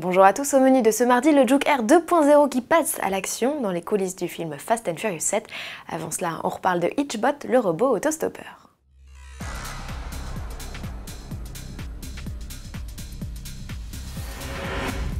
Bonjour à tous, au menu de ce mardi, le Juke Air 2.0 qui passe à l'action dans les coulisses du film Fast and Furious 7. Avant cela, on reparle de Hitchbot, le robot autostopper.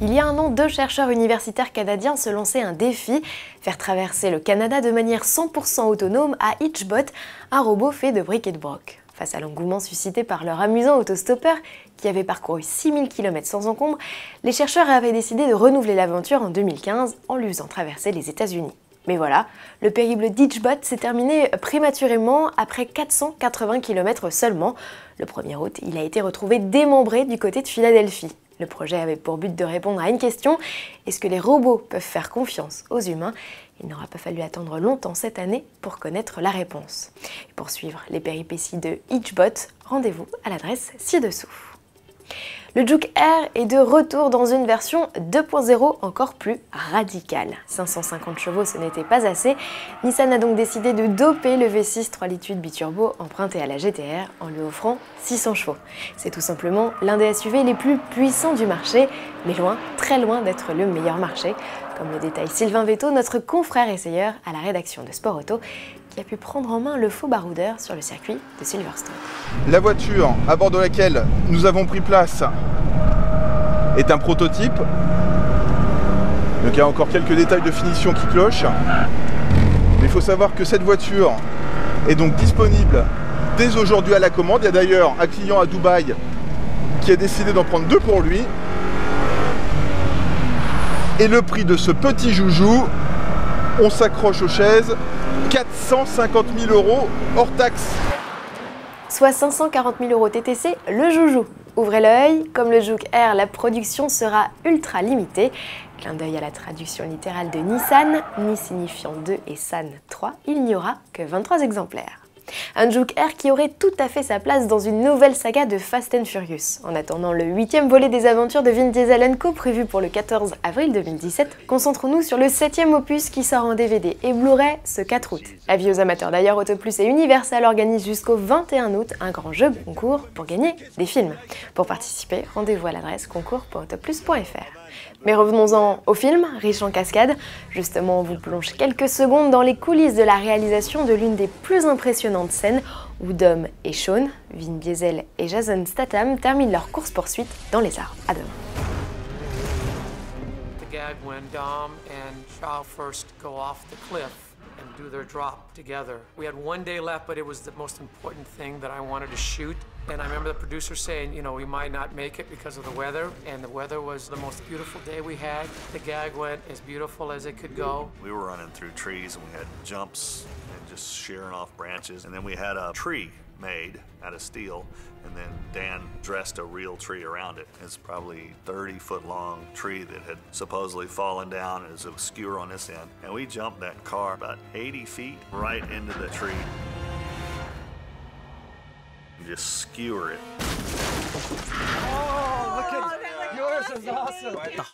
Il y a un an, deux chercheurs universitaires canadiens se lançaient un défi, faire traverser le Canada de manière 100% autonome à Hitchbot, un robot fait de briques et de broc. Face à l'engouement suscité par leur amusant autostoppeur, qui avait parcouru 6000 km sans encombre, les chercheurs avaient décidé de renouveler l'aventure en 2015 en lui faisant traverser les États-Unis. Mais voilà, le périple d'Itchbot s'est terminé prématurément après 480 km seulement. Le 1er août, il a été retrouvé démembré du côté de Philadelphie. Le projet avait pour but de répondre à une question est-ce que les robots peuvent faire confiance aux humains? Il n'aura pas fallu attendre longtemps cette année pour connaître la réponse. Et pour suivre les péripéties de Hitchbot, rendez-vous à l'adresse ci-dessous. Le Juke Air est de retour dans une version 2.0 encore plus radicale. 550 chevaux, ce n'était pas assez. Nissan a donc décidé de doper le V6 3 litres biturbo emprunté à la GTR en lui offrant 600 chevaux. C'est tout simplement l'un des SUV les plus puissants du marché, mais loin, très loin d'être le meilleur marché, comme le détaille Sylvain Veto, notre confrère essayeur à la rédaction de Sport Auto, qui a pu prendre en main le faux baroudeur sur le circuit de Silverstone. La voiture à bord de laquelle nous avons pris place est un prototype. Donc il y a encore quelques détails de finition qui clochent. Mais il faut savoir que cette voiture est donc disponible dès aujourd'hui à la commande. Il y a d'ailleurs un client à Dubaï qui a décidé d'en prendre deux pour lui. Et le prix de ce petit joujou, on s'accroche aux chaises, 450 000 euros hors taxe. Soit 540 000 euros TTC, le joujou. Ouvrez l'œil, comme le Juke Air, la production sera ultra limitée. Clin d'œil à la traduction littérale de Nissan, Ni signifiant 2 et San 3, il n'y aura que 23 exemplaires. Un Juke Air qui aurait tout à fait sa place dans une nouvelle saga de Fast and Furious. En attendant le huitième volet des aventures de Vin Diesel Co prévu pour le 14 avril 2017, concentrons-nous sur le septième opus qui sort en DVD et Blu-ray ce 4 août. Avis aux amateurs d'ailleurs, Autoplus et Universal organisent jusqu'au 21 août un grand jeu concours pour gagner des films. Pour participer, rendez-vous à l'adresse concours.autoplus.fr. Mais revenons-en au film, riche en cascades. Justement, on vous plonge quelques secondes dans les coulisses de la réalisation de l'une des plus impressionnantes scènes où Dom et Sean, Vin Diesel et Jason Statham terminent leur course-poursuite dans les arbres. À demain. and do their drop together. We had one day left, but it was the most important thing that I wanted to shoot. And I remember the producer saying, you know, we might not make it because of the weather. And the weather was the most beautiful day we had. The gag went as beautiful as it could go. We were running through trees and we had jumps and just shearing off branches. And then we had a tree made out of steel and then Dan dressed a real tree around it. It's probably 30 foot long tree that had supposedly fallen down as a skewer on this end. And we jumped that car about 80 feet right into the tree. And just skewer it. Oh, look at yours is awesome.